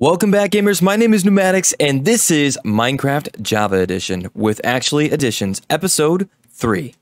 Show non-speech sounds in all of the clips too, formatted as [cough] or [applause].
Welcome back, gamers. My name is Neumatix, and this is Minecraft Java Edition with Actually Additions, Episode 3.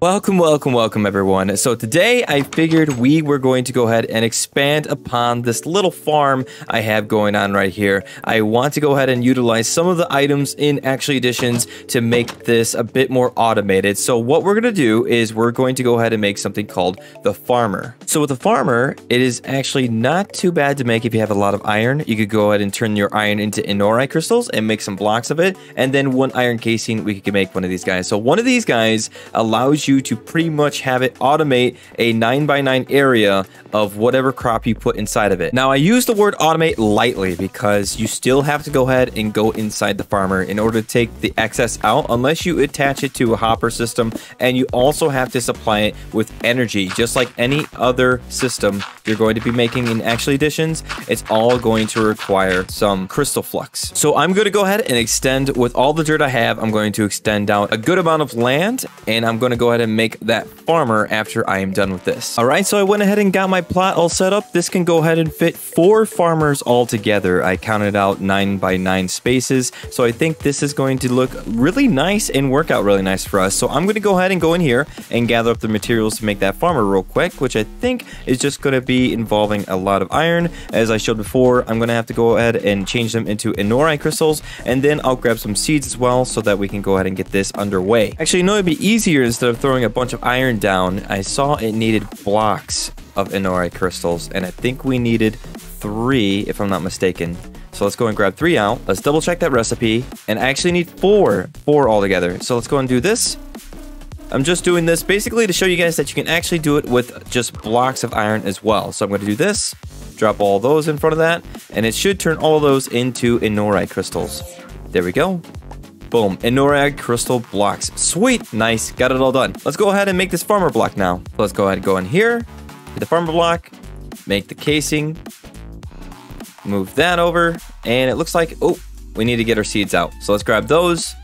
Welcome, welcome, welcome, everyone. So today I figured we were going to go ahead and expand upon this little farm I have going on right here. I want to go ahead and utilize some of the items in Actually Additions to make this a bit more automated. So what we're going to do is we're going to go ahead and make something called the farmer. So with the farmer, it is actually not too bad to make if you have a lot of iron. You could go ahead and turn your iron into Ennorite crystals and make some blocks of it. And then one iron casing, we could make one of these guys. So one of these guys allows you you to pretty much have it automate a 9x9 area of whatever crop you put inside of it. Now, I use the word automate lightly because you still have to go ahead and go inside the farmer in order to take the excess out unless you attach it to a hopper system and you also have to supply it with energy just like any other system you're going to be making in actually additions it's all going to require some crystal flux so i'm going to go ahead and extend with all the dirt i have i'm going to extend out a good amount of land and i'm going to go ahead and make that farmer after i am done with this. All right so i went ahead and got my plot all set up. This can go ahead and fit four farmers all together. I counted out nine by nine spaces. So i think this is going to look really nice and work out really nice for us. So i'm going to go ahead and go in here and gather up the materials to make that farmer real quick which i think is just going to be involving a lot of iron. As I showed before, I'm going to have to go ahead and change them into Ennorite crystals, and then I'll grab some seeds as well so that we can go ahead and get this underway. Actually, you know, it'd be easier instead of throwing a bunch of iron down. I saw it needed blocks of Ennorite crystals, and I think we needed three, if I'm not mistaken. So let's go and grab three out. Let's double check that recipe. And I actually need four, four altogether. So let's go and do this. I'm just doing this basically to show you guys that you can actually do it with just blocks of iron as well. So I'm going to do this, drop all those in front of that, and it should turn all those into Ennorite crystals. There we go. Boom, Ennorite crystal blocks. Sweet, nice, got it all done. Let's go ahead and make this farmer block now. Let's go ahead and go in here, the farmer block, make the casing, move that over, and it looks like, oh, we need to get our seeds out. So let's grab those,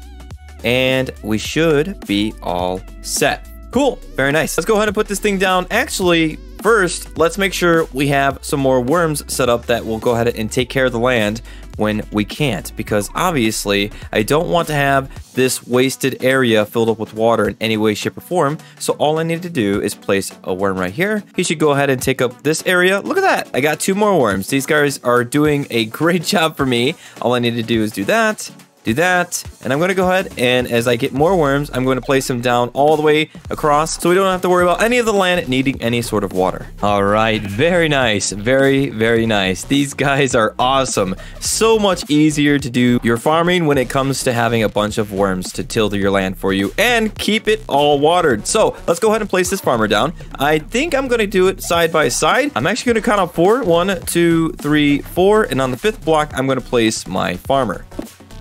and we should be all set. Cool, very nice. Let's go ahead and put this thing down. Actually, first, let's make sure we have some more worms set up that will go ahead and take care of the land when we can't because obviously I don't want to have this wasted area filled up with water in any way shape or form. So all I need to do is place a worm right here. He should go ahead and take up this area. Look at that. I got two more worms. These guys are doing a [laughs] great job for me. All I need to do is do that do that. And I'm going to go ahead and as I get more worms, I'm going to place them down all the way across so we don't have to worry about any of the land needing any sort of water. All right, very nice. Very, very nice. These guys are awesome. So much easier to do your farming when it comes to having a bunch of worms to till your land for you and keep it all watered. So let's go ahead and place this farmer down. I think I'm going to do it side by side. I'm actually going to count up four. One, two, three, four. And on the fifth block, I'm going to place my farmer.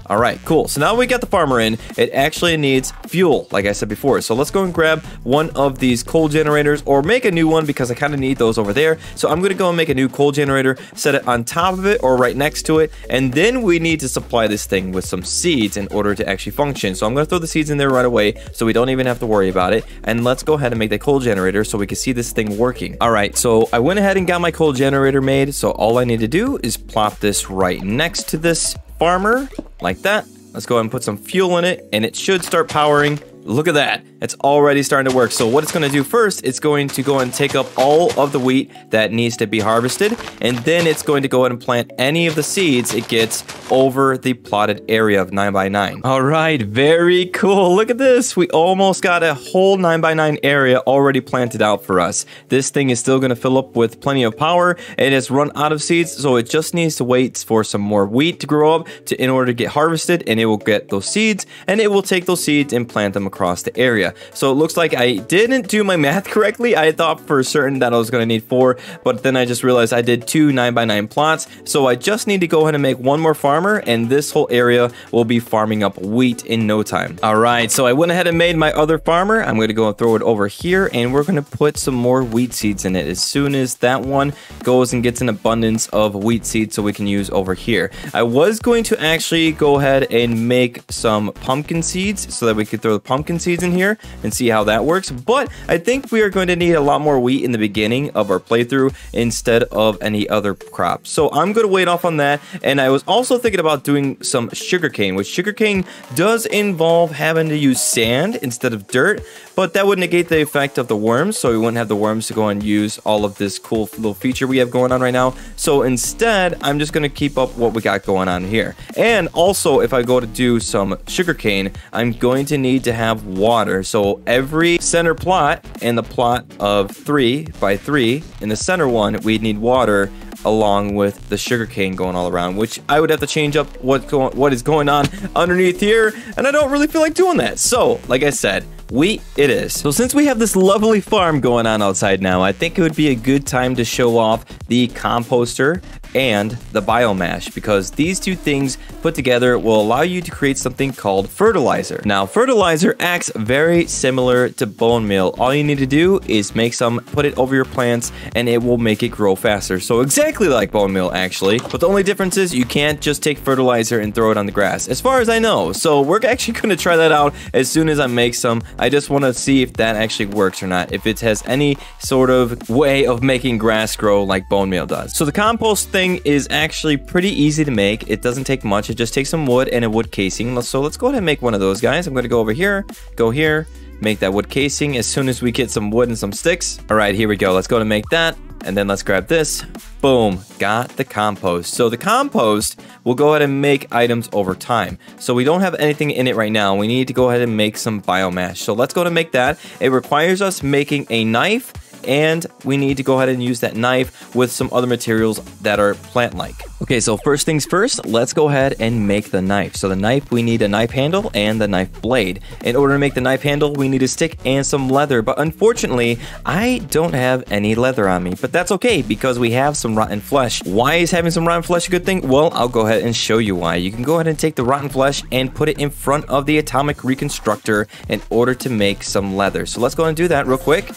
All right, cool. So now we got the farmer in. It actually needs fuel, like I said before. So let's go and grab one of these coal generators or make a new one because I kind of need those over there. So I'm going to go and make a new coal generator, set it on top of it or right next to it. And then we need to supply this thing with some seeds in order to actually function. So I'm going to throw the seeds in there right away so we don't even have to worry about it. And let's go ahead and make the coal generator so we can see this thing working. All right, so I went ahead and got my coal generator made. So all I need to do is plop this right next to this farmer like that. Let's go ahead and put some fuel in it and it should start powering Look at that. It's already starting to work. So what it's going to do first, it's going to go and take up all of the wheat that needs to be harvested. And then it's going to go ahead and plant any of the seeds it gets over the plotted area of 9 by 9 All right, very cool. Look at this. We almost got a whole 9 by 9 area already planted out for us. This thing is still going to fill up with plenty of power. It has run out of seeds, so it just needs to wait for some more wheat to grow up to in order to get harvested. And it will get those seeds, and it will take those seeds and plant them across the area. So it looks like I didn't do my math [laughs] correctly. I thought for certain that I was going to need four, but then I just realized I did two 9x9 plots. So I just need to go ahead and make one more farmer, and this whole area will be farming up wheat in no time. All right, so I went ahead and made my other farmer. I'm going to go and throw it over here, and we're going to put some more wheat seeds in it as soon as that one goes and gets an abundance of wheat seeds so we can use over here. I was going to actually go ahead and make some pumpkin seeds so that we could throw the pumpkin seeds in here, and see how that works. But I think we are going to need a lot more wheat in the beginning of our playthrough instead of any other crop. So I'm going to wait off on that. And I was also thinking about doing some sugarcane, which sugarcane does involve having to use sand instead of dirt, but that would negate the effect of the worms. So we wouldn't have the worms to go and use all of this cool little feature we have going on right now. So instead, I'm just going to keep up what we got going on here. And also, if I go to do some sugarcane, I'm going to need to have water. So every center plot and the plot of three by three in the center one, we'd need water along with the sugarcane going all around, which I would have to change up what, what is going on underneath here, and I don't really feel like doing that. So, like I said, wheat it is. So since we have this lovely farm going on outside now, I think it would be a good time to show off the composter and the biomash because these two things put together will allow you to create something called fertilizer. Now, fertilizer acts very similar to bone meal. All you need to do is make some, put it over your plants, and it will make it grow faster. So exactly like bone meal, actually. But the only difference is you can't just take fertilizer and throw it on the grass, as far as I know. So we're [laughs] actually going to try that out as soon as I make some. I just want to see if that actually works or not, if it has any sort of way of making grass grow like bone meal does. So the compost thing thing is actually pretty easy to make. It doesn't take much. It just takes some wood and a wood casing. So let's go ahead and make one of those guys. I'm going to go over here, go here, make that wood casing as soon as we get some wood and some sticks. All right, here we go. Let's go to make that. And then let's grab this. Boom, got the compost. So the compost will go ahead and make items over time. So we don't have anything in it right now. We need to go ahead and make some biomass. So let's go to make that. It requires us making a knife and we need to go ahead and use that knife with some other materials that are plant-like. Okay, so first things first, let's go ahead and make the knife. So the knife, we need a knife handle and the knife blade. In order to make the knife handle, we need a stick and some leather, but unfortunately, I don't have any leather on me, but that's okay because we have some rotten flesh. Why is having some rotten flesh a good thing? Well, I'll go ahead and show you why. You can go ahead and take the rotten flesh and put it in front of the atomic reconstructor in order to make some leather. So let's go and do that real quick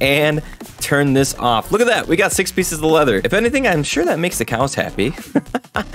and turn this off. Look at that. We got six pieces of leather. If anything, I'm sure that makes the cows happy.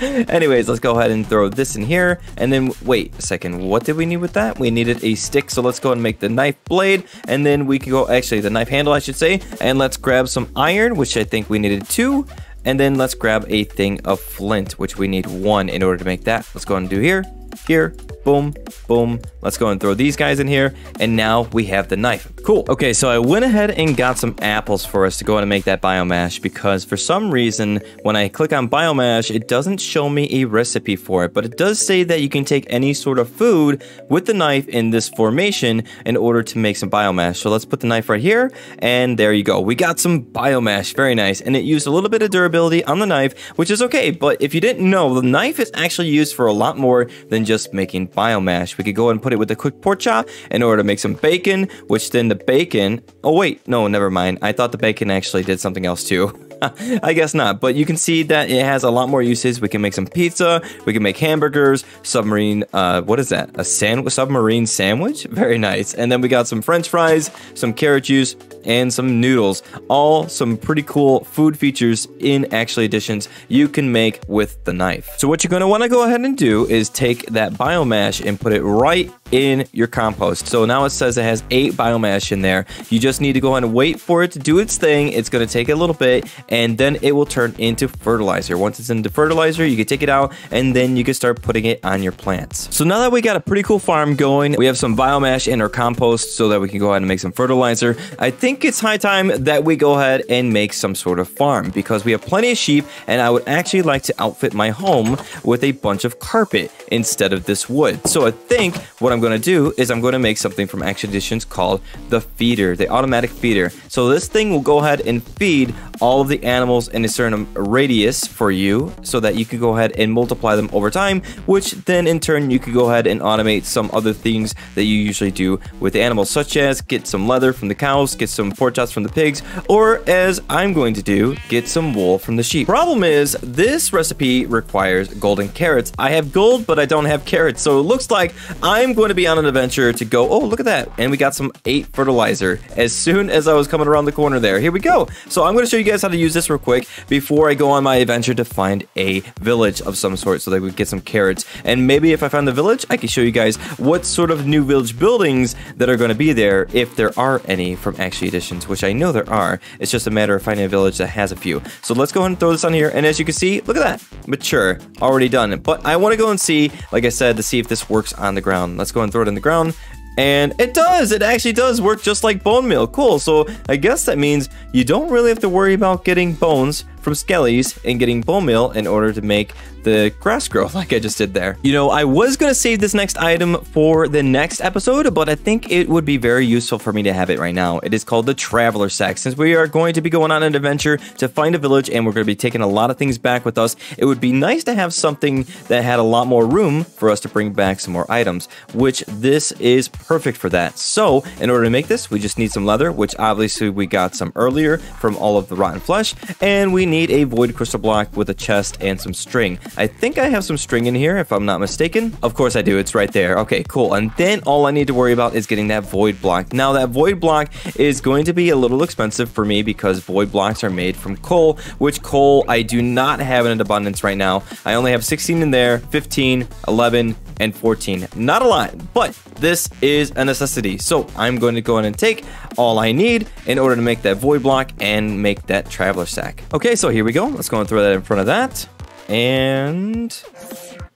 [laughs] Anyways, let's go ahead and throw this in here. And then, wait a second. What did we need with that? We needed a stick. So let's go and make the knife blade. And then we can go, actually, the knife handle, I should say. And let's grab some iron, which I think we needed two. And then let's grab a thing of flint, which we need one in order to make that. Let's go and do here, here, boom, boom. Let's go and throw these guys in here. And now we have the knife. Cool. Okay, so I went ahead and got some apples for us to go ahead and make that biomash because for some reason, when I click on biomash, it doesn't show me a recipe for it, but it does say that you can take any sort of food with the knife in this formation in order to make some biomash. So let's put the knife right here, and there you go. We got some biomash, very nice. And it used a little bit of durability on the knife, which is okay, but if you didn't know, the knife is actually used for a lot more than just making biomash. We could go and put it with a quick pork chop in order to make some bacon, which then the bacon... Oh, wait. No, never mind. I thought the bacon actually did something else too. [laughs] [laughs] I guess not, but you can see that it has a lot more uses. We can make some pizza, we can make hamburgers, submarine, uh, what is that? A sandwich, submarine sandwich? [laughs] Very nice. And then we got some french fries, some carrot juice, and some noodles. All some pretty cool food features in Actually Additions you can make with the knife. So what you're want to go ahead and do is take that biomash and put it right in your compost. So now it says it has eight biomash in there. You just need to go ahead and wait for it to do its thing. It's to take a little bit and then it will turn into fertilizer. Once it's into fertilizer, you can take it out and then you can start putting it on your plants. So now that we got a pretty cool farm going, we have some biomash in our compost so that we can go ahead and make some fertilizer. I think it's high time that we go ahead and make some sort of farm because we have plenty of sheep and I would actually like to outfit my home with a bunch of carpet instead of this wood. So I think what I'm going to do is I'm going to make something from Additions called the feeder, the automatic feeder. So this thing will go ahead and feed all of the animals in a certain radius for you so that you can go ahead and multiply them over time, which then in turn you could go ahead and automate some other things that you usually do with the animals, such as get some leather from the cows, get some pork chops from the pigs, or as I'm going to do, get some wool from the sheep. Problem is, this recipe requires golden carrots. I have gold, but I don't have carrots, so it looks like I'm going to be on an adventure to go, oh, look at that, and we got some 8 fertilizer as soon as I was coming around the corner there. Here we go. So I'm going to show you guys how to use this real quick before I go on my adventure to find a village of some sort so that we get some carrots. And maybe if I find the village, I can show you guys what sort of new village buildings that are going to be there if there are any from Actually Additions, which I know there are. It's just a matter of finding a village that has a few. So let's go ahead and throw this on here. And as you can see, look at that. Mature. Already done. But I want to go and see, like I said, to see if this works on the ground. Let's go and throw it in the ground. And it does! It actually does work just like bone meal. Cool. So I guess that means you don't really have to worry about getting bones from Skelly's and getting bone meal in order to make the grass grow [laughs] like I just did there. You know, I was going to save this next item for the next episode, but I think it would be very useful for me to have it right now. It is called the Traveler Sack. Since we are going to be going on an adventure to find a village and we're going to be taking a lot of things back with us, it would be nice to have something that had a lot more room for us to bring back some more items, which this is perfect for that. So, in order to make this, we just need some leather, which obviously we got some earlier from all of the rotten flesh, and we need a void crystal block with a chest and some string. I think I have some string in here, if I'm not mistaken. Of course I do, it's right there. Okay, cool. And then all I need to worry about is getting that void block. Now, that void block is going to be a little expensive for me because void blocks are made from coal, which coal I do not have in abundance right now. I only have 16 in there, 15, 11, and 14. Not a lot, but this is a necessity. So I'm going to go in and take all I need in order to make that void block and make that traveler sack. Okay, so here we go. Let's go and throw that in front of that. And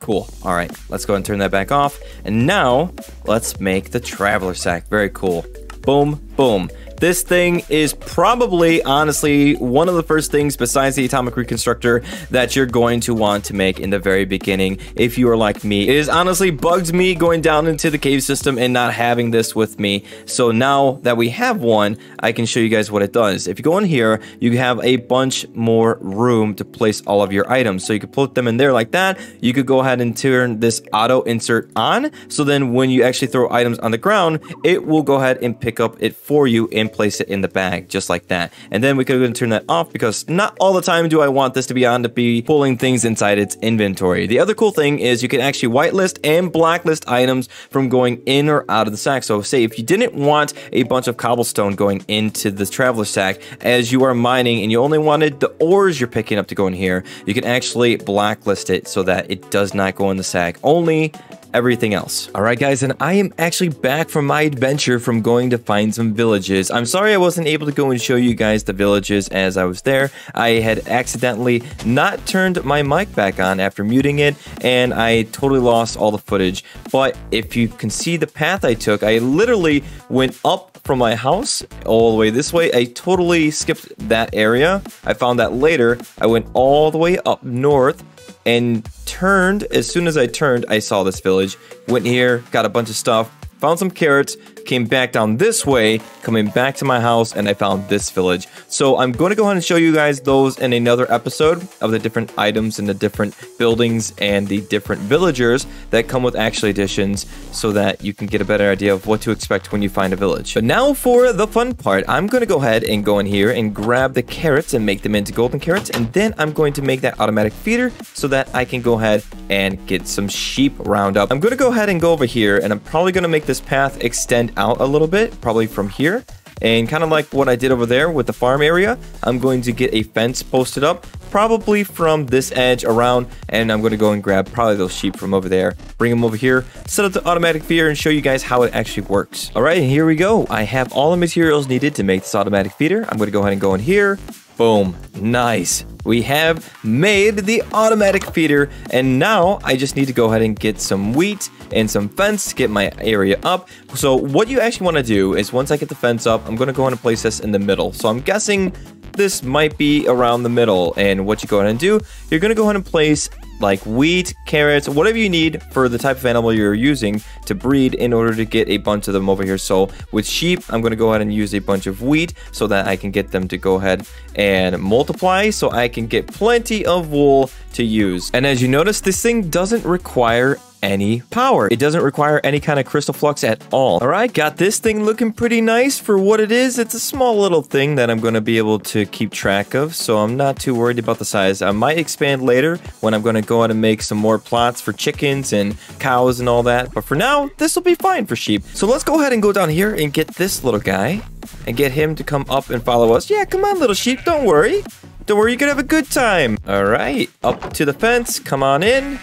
cool. All right, let's go and turn that back off. And now let's make the traveler sack. Very cool. Boom, boom. This thing is probably, honestly, one of the first things besides the atomic reconstructor that you're going to want to make in the very beginning if you are like me. It has honestly bugged me going down into the cave system and not having this with me. So now that we have one, I can show you guys what it does. If you go in here, you have a bunch more room to place all of your items. So you could put them in there like that. You could go ahead and turn this auto insert on. So then when you actually throw items on the ground, it will go ahead and pick up it for you and place it in the bag just like that. And then we could go and turn that off because not all the time do I want this to be on to be pulling things inside its inventory. The other cool thing is you can actually whitelist and blacklist items from going in or out of the sack. So say if you didn't want a bunch of cobblestone going into the traveler sack as you are mining and you only wanted the ores you're picking up to go in here, you can actually blacklist it so that it does not go in the sack. Only everything else. All right, guys, and I am actually back from my adventure from going to find some villages. Sorry I wasn't able to go and show you guys the villages as I was there. I had accidentally not turned my mic back on after muting it, and I totally lost all the footage. But if you can see the path I took, I literally went up from my house all the way this way. I totally skipped that area. I found that later. I went all the way up north and turned. As soon as I turned, I saw this village. Went here, got a bunch of stuff, found some carrots, came back down this way, coming back to my house, and I found this village. So I'm going to go ahead and show you guys those in another episode of the different items and the different buildings and the different villagers that come with actual additions so that you can get a better idea of what to expect when you find a village. But now for the fun part, I'm going to go ahead and go in here and grab the carrots and make them into golden carrots, and then I'm going to make that automatic feeder so that I can go ahead and get some sheep roundup. I'm going to go ahead and go over here, and I'm probably going to make this path extend out a little bit, probably from here. And kind of like what I did over there with the farm area, I'm going to get a fence posted up, probably from this edge around, and I'm going to go and grab probably those sheep from over there, bring them over here, set up the automatic feeder, and show you guys how it actually works. All right, here we go. I have all the materials needed to make this automatic feeder. I'm going to go ahead and go in here, Boom. Nice. We have made the automatic feeder, and now I just need to go ahead and get some wheat and some fence to get my area up. So what you actually want to do is once I get the fence up, I'm going to go ahead and place this in the middle. So I'm guessing this might be around the middle, and what you go ahead and do, you're going to go ahead and place like wheat, carrots, whatever you need for the type of animal you're using to breed in order to get a bunch of them over here. So with sheep, I'm going to go ahead and use a bunch of wheat so that I can get them to go ahead and multiply so I can get plenty of wool to use. And as you notice, this thing doesn't require any power. It doesn't require any kind of crystal flux at all. All right, got this thing looking pretty nice for what it is. It's a small little thing that I'm going to be able to keep track of, so I'm not too worried about the size. I might expand later when I'm going to go out and make some more plots for chickens and cows and all that, but for now, this will be fine for sheep. So let's go ahead and go down here and get this little guy and get him to come up and follow us. Yeah, come on, little sheep, don't worry. Don't worry, you're gonna have a good time. All right, up to the fence, come on in.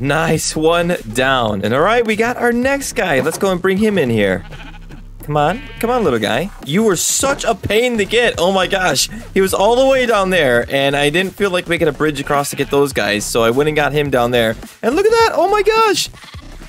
Nice one down. And all right, we got our next guy. Let's go and bring him in here. Come on. Come on, little guy. You were such a pain to get. Oh my gosh. He was all the way down there, and I didn't feel like making a bridge across to get those guys, so I went and got him down there. And look at that. Oh my gosh.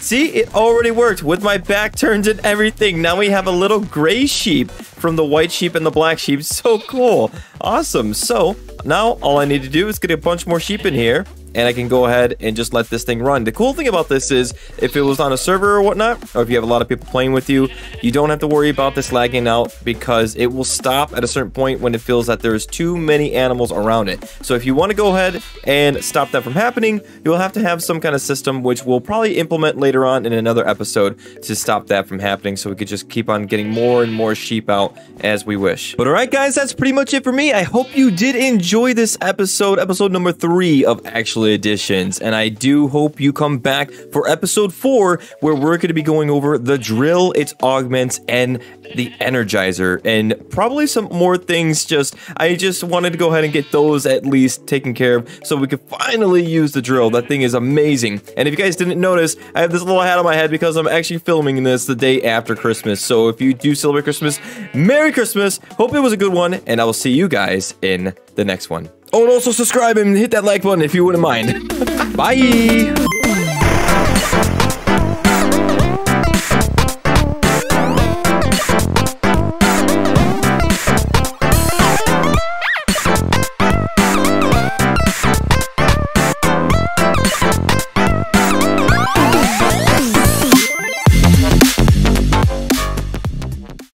See, it already worked with my back turned and everything. Now we have a little gray sheep from the white sheep and the black sheep. [laughs] So cool. Awesome. So now all I need to do is get a bunch more sheep in here and I can go ahead and just let this thing run. The cool thing about this is if it was on a server or whatnot, or if you have a lot of people playing with you, you don't have to worry about this lagging out because it will stop at a certain point when it feels that there's too many animals around it. So if you want to go ahead and stop that from happening, you'll have to have some kind of system which we'll probably implement later on in another episode to stop that from happening so we could just keep on getting more and more sheep out as we wish. But alright guys, that's pretty much it for me. I hope you did enjoy this episode, episode number three of Actually Additions, and I do hope you come back for episode 4, where we're going to be going over the drill, its augments, and the Energizer, and probably some more things just, I just wanted to go ahead and get those at least taken care of, so we could finally use the drill. That thing is amazing, and if you guys didn't notice, I have this little hat on my head because I'm actually filming this the day after Christmas, so if you do celebrate Christmas, Merry Christmas, hope it was a good one, and I will see you guys in the next one. Oh, and also subscribe and hit that like button if you wouldn't mind. [laughs] Bye!